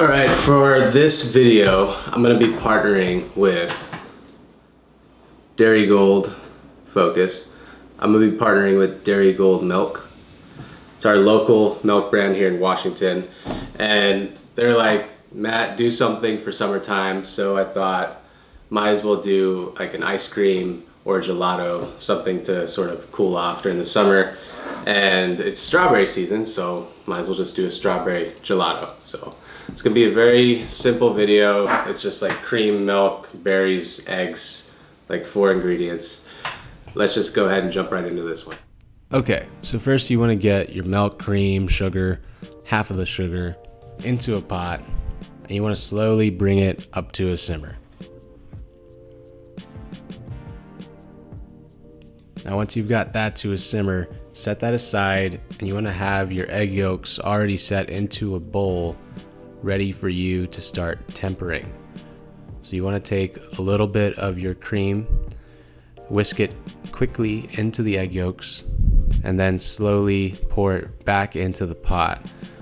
All right, for this video, I'm gonna be partnering with Darigold Focus. I'm gonna be partnering with Darigold Milk. It's our local milk brand here in Washington. And they're like, Matt, do something for summertime. So I thought, might as well do like an ice cream or gelato, something to sort of cool off during the summer. And it's strawberry season, so might as well just do a strawberry gelato. So it's gonna be a very simple video. It's just like cream, milk, berries, eggs, like four ingredients. Let's just go ahead and jump right into this one. Okay, so first you want to get your milk, cream, sugar, half of the sugar into a pot, and you want to slowly bring it up to a simmer. Now once you've got that to a simmer, set that aside and you want to have your egg yolks already set into a bowl ready for you to start tempering. So you want to take a little bit of your cream, whisk it quickly into the egg yolks, and then slowly pour it back into the pot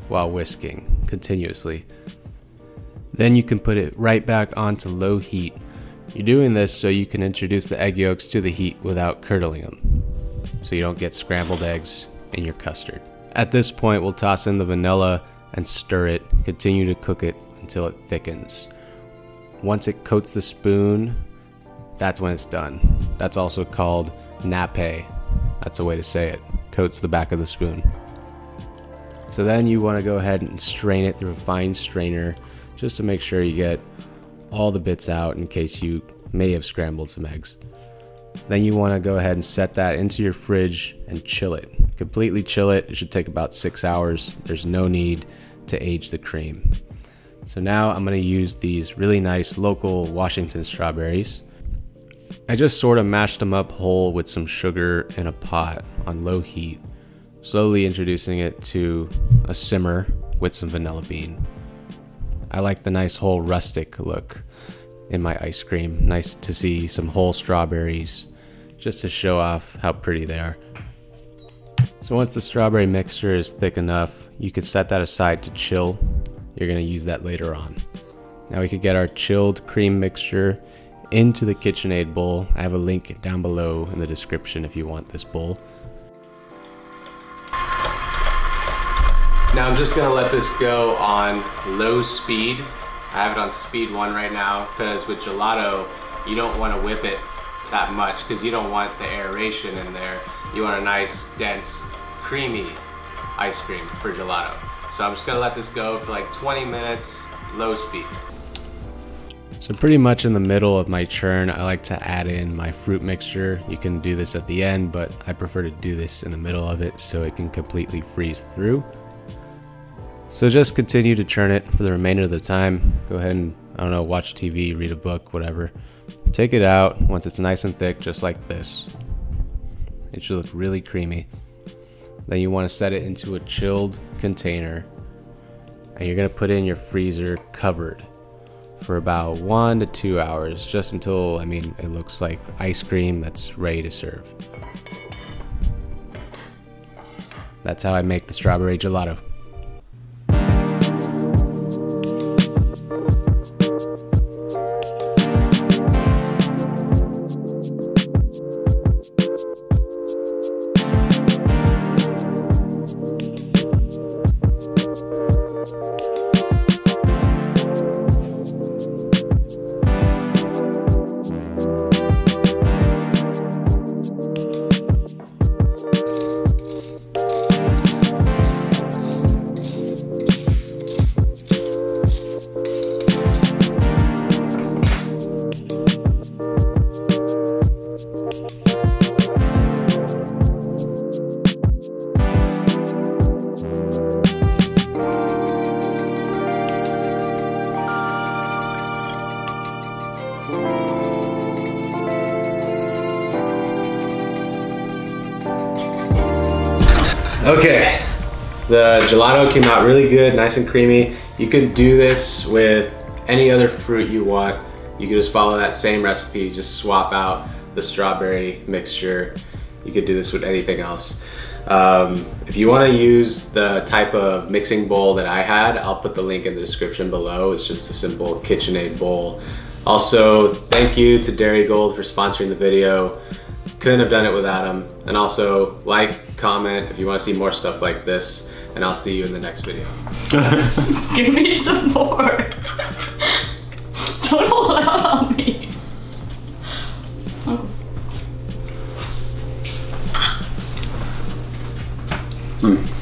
while whisking continuously. Then you can put it right back onto low heat. You're doing this so you can introduce the egg yolks to the heat without curdling them, so you don't get scrambled eggs in your custard. At this point, we'll toss in the vanilla and stir it. Continue to cook it until it thickens. Once it coats the spoon, that's when it's done. That's also called nappe. That's a way to say it. Coats the back of the spoon. So then you want to go ahead and strain it through a fine strainer just to make sure you get all the bits out in case you may have scrambled some eggs. Then you want to go ahead and set that into your fridge and chill it. Completely chill it. It should take about six hours. There's no need to age the cream. So now I'm going to use these really nice local Washington strawberries. I just sort of mashed them up whole with some sugar in a pot on low heat, slowly introducing it to a simmer with some vanilla bean. I like the nice whole rustic look in my ice cream. Nice to see some whole strawberries just to show off how pretty they are. So once the strawberry mixture is thick enough, you can set that aside to chill. You're gonna use that later on. Now we could get our chilled cream mixture into the KitchenAid bowl. I have a link down below in the description if you want this bowl. Now I'm just gonna let this go on low speed. I have it on speed one right now because with gelato, you don't wanna whip it that much because you don't want the aeration in there. You want a nice, dense, creamy ice cream for gelato. So I'm just gonna let this go for like 20 minutes, low speed. So pretty much in the middle of my churn, I like to add in my fruit mixture. You can do this at the end, but I prefer to do this in the middle of it so it can completely freeze through. So just continue to churn it for the remainder of the time. Go ahead and, I don't know, watch TV, read a book, whatever. Take it out once it's nice and thick, just like this. It should look really creamy. Then you want to set it into a chilled container. And you're going to put it in your freezer covered for about one to two hours, just until, I mean, it looks like ice cream that's ready to serve. That's how I make the strawberry gelato. Okay, the gelato came out really good, nice and creamy. You could do this with any other fruit you want. You could just follow that same recipe, just swap out the strawberry mixture. You could do this with anything else. Um, if you want to use the type of mixing bowl that I had, I'll put the link in the description below. It's just a simple KitchenAid bowl. Also, thank you to Darigold for sponsoring the video. Couldn't have done it without them. And also, like, comment if you want to see more stuff like this, and I'll see you in the next video. Give me some more. Don't hold out on me. Oh. Mm.